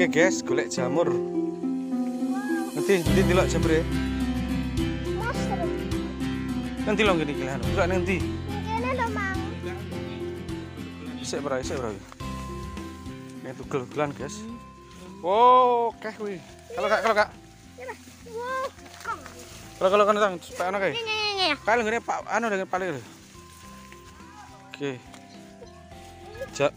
Oke guys, golek jamur. Nanti, nanti delok jamur ya. Nanti lo gini kalian. Delok nanti. Ini lho, Mang. Bro, isek bro. Ini tugel-tugelan guys. Wow, oke kuwi. Kalau kak, kalau kak. Kalau kalau kan tang, pak anak kayak. Kalian gini pak anu dengan paling. Oke. Ja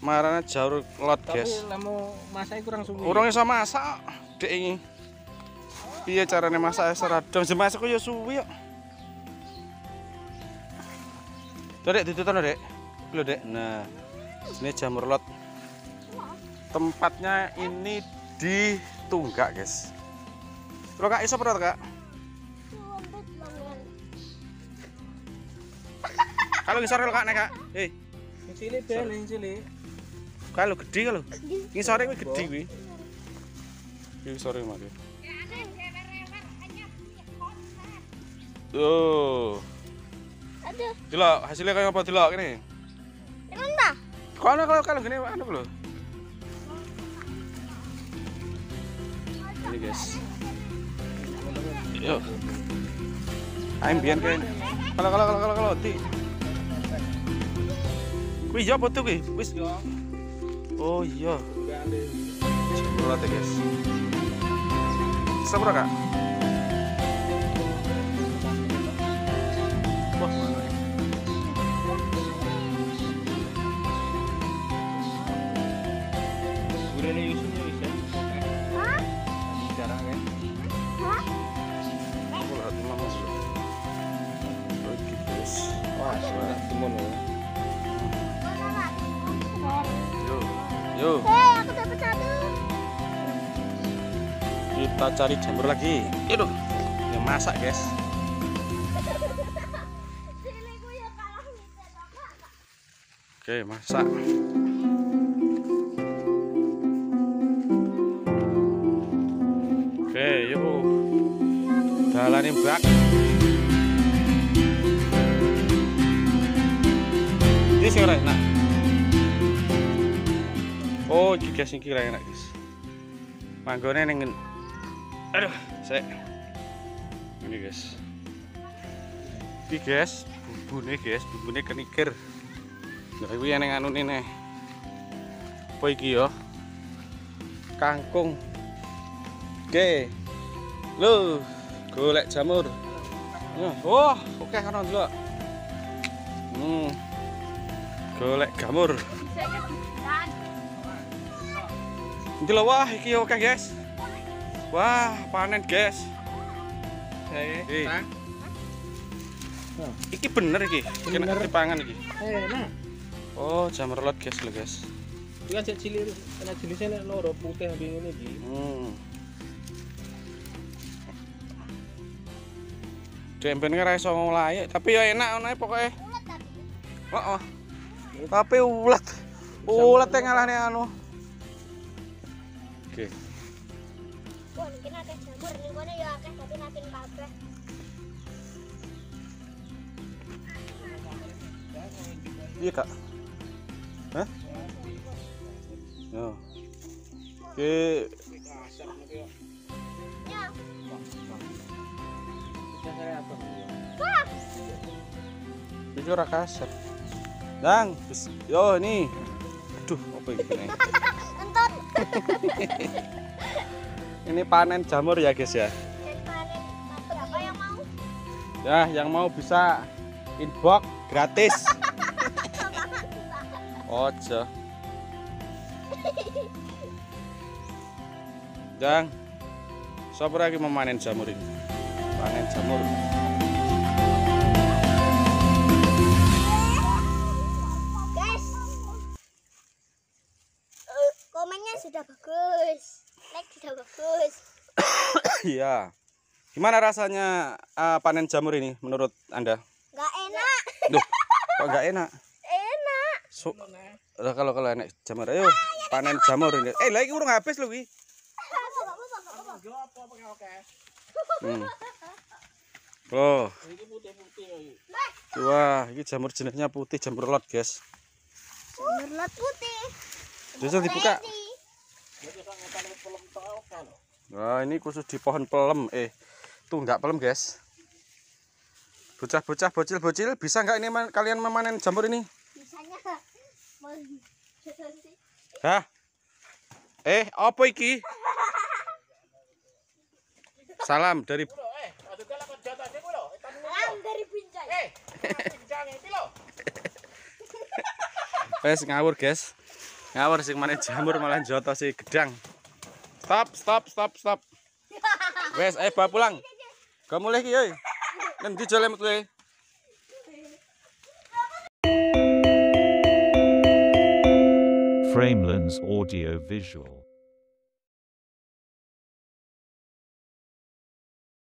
marana jaur lot guys. Tapi lemu masaknya kurang suwi. Urung iso masak, Dek ini. Piye carane masak seradong? Jemasak ya suwi kok. Tuh Dek, ditutup Dek. Lho Dek. Nah, ini jamur lot. Tempatnya ini di Tunggak, guys. Kalau Kak iso perut, Kak? Kalau ngisor Kak nek, Kak. Hei, cilik ben, cilik. Kalau gede kalau. Ngisore kuwi gede kuwi. Iki sore mari. Tuh. Aduh, Delok hasilnya kayak apa delok kene. ini entah. Kalau kalau kalau gini anu lho. Ini guys. Yo. Ayo biyen kan. Kalau kalau kalau kalau kalau ti. Kuwi ya apa tuh kuwi? Wis. Oh iya. Berat ya guys. Sabra kak. Wah, ya? Gurene Yusuf ya bisa. Hah? Jarak yo. Hei, aku dapat satu. Kita cari jamur lagi. Itu. Yang masak guys. Oke, masak. Oke, yuk. Dalane bak. Ini ora enak. Oh, guys iki ora enak, guys. Manggone ning Aduh, sik. Ini guys. Iki guys, bumbune guys, bumbune kenikir. Nah, iki yang anu nih. Apa ya? Kangkung. Oke. Lho, golek jamur. Oh, oke kan dulu. Hmm. Golek jamur. Iki lho wah, iki oke guys. Wah, panen guys. Eh, Eh. tang. Iki bener iki. Kena dipangan iki. Eh, nah. Oh, jamur lot guys lho guys. Kan cek cilik, karena jenisnya nek loro putih ambing ini iki. Hmm. Dempen ora iso ngolahi, tapi ya enak ngono pokoke. Ulet tapi. Heeh. Tapi ulet. Ulet yang ngalahne anu. Oke. Wah, mungkin akeh jamur ning kono ya akeh kabeh. Iya, Kak. Hah? Yo. Oke, Ya. Ora kasar. Dang, yo ini. Apa ini? Ini panen jamur ya, guys ya. Panen berapa yang mau? Ya, yang mau bisa inbox gratis. Ojo. Jang. Siapa lagi memanen jamur ini? Panen jamur. Bagus. Iya. Gimana rasanya eh, panen jamur ini menurut Anda? Enggak enak. Duh, kok nggak enak? Enak. So, lah kalau kalau enak jamur, ayo panen jamur ini. Eh, lagi urung habis loh, wi. Hmm. Oh, ya. wah, ini jamur jenisnya putih, jamur lot, guys. Jamur lot putih. Bisa dibuka. Ready. Wah, ini khusus di pohon pelem. Eh, tuh nggak pelem, guys. Bocah-bocah, bocil-bocil, bisa nggak ini man- kalian memanen jamur ini? Bisanya. Hah? Eh, apa iki? Salam dari eh. Salam dari Binjai. Eh, pinjang iki lho. Wes ngawur, guys. Ngawur sing manen jamur malah joto si gedang. Stop, stop, stop, stop. Wes, ayo bawa pulang. Kamu ki, yoi. Nanti jalan metu e. Framelands Audio Visual.